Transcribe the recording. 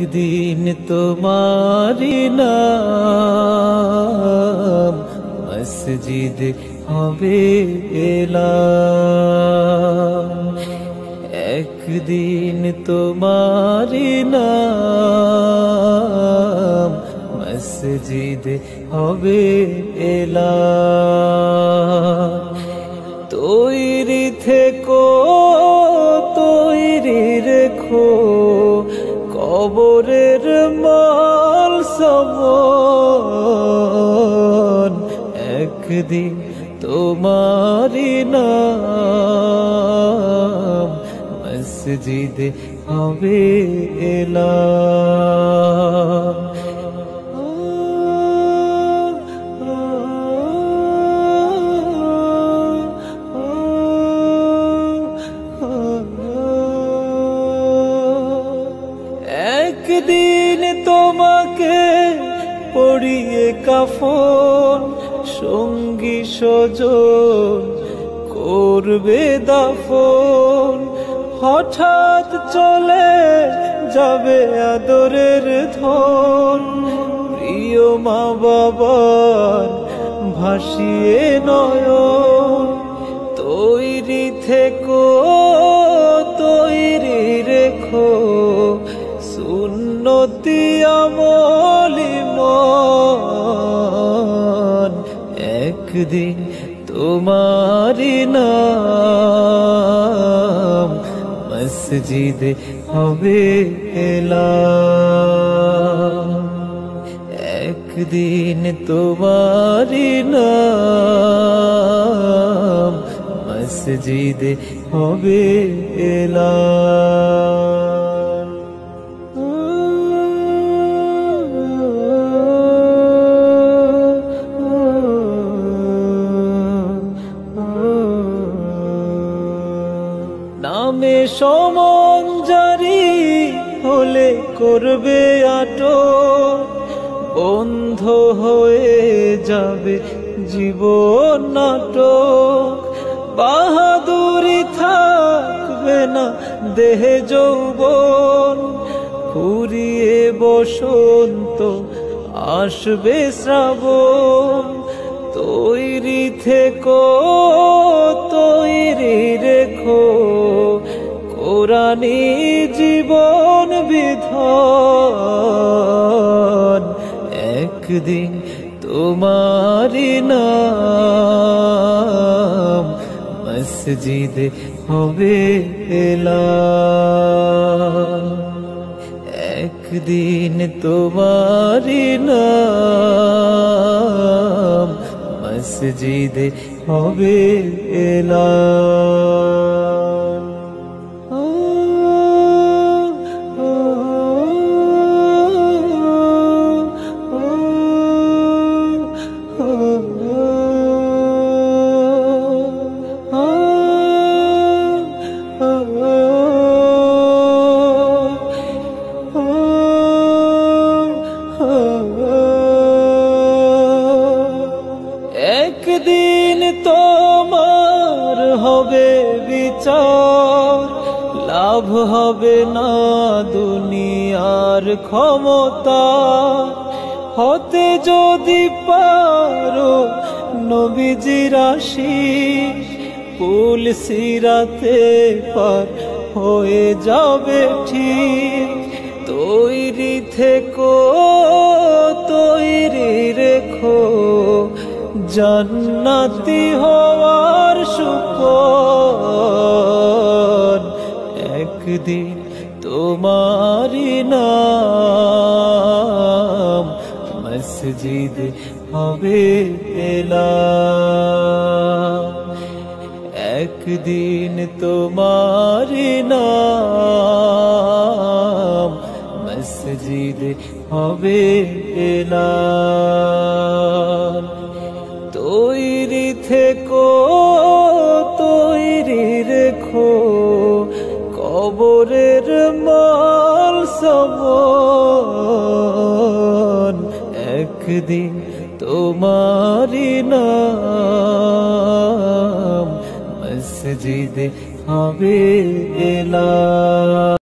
একদিন তোমারি নাম মসজিদ হবে একদিন তোমারি নাম মসজিদ হবে এলাম তৈরি থেকো একদিন তোমারি নাম। মসজিদ হবে এলাম একদিন তোমাকে পড়িয়ে কাফন সঙ্গী সজন করবে দাফন। হঠাৎ চলে যাবে আদরের ধন। প্রিয় মা বাবার ভাসিয়ে নয়ন। তৈরি থেকো, তৈরি রেখো। সুন্নতি আমলি একদিন তোমারি নাম মসজিদ হবে একদিন তোমারি নাম মসজিদ হবে এলাম নামে সমন জারি হলে করবে আটো বন্ধ হয়ে যাবে জীবন নাটক। বাহাদুরি থাকবে না দেহে যৌবন। ফুরিয়ে বসন্ত আসবে শ্রাবণ। তৈরি থেকো কোরআনি জীবন বিধন একদিন তোমারি নাম মসজিদ হবে একদিন তোমারি নাম মসজিদ হবে এলাম। একদিন তোমার হবে বিচার, লাভ হবে না দুনিয়ার ক্ষমতা। হতে যদি পারো নবীজি রাশি পুল সিরাতে পার হয়ে যাবে ঠিক। তৈরি থেকো জান্নাতি হওয়ার সুপন একদিন তোমারি নাম মসজিদ হবে একদিন তোমারি নাম মসজিদ হবে এলাম তৈরি থেকো তৈরি রেখো। কবরের মাল সমন একদিন তোমারি নাম। মসজিদ হবে এলাম।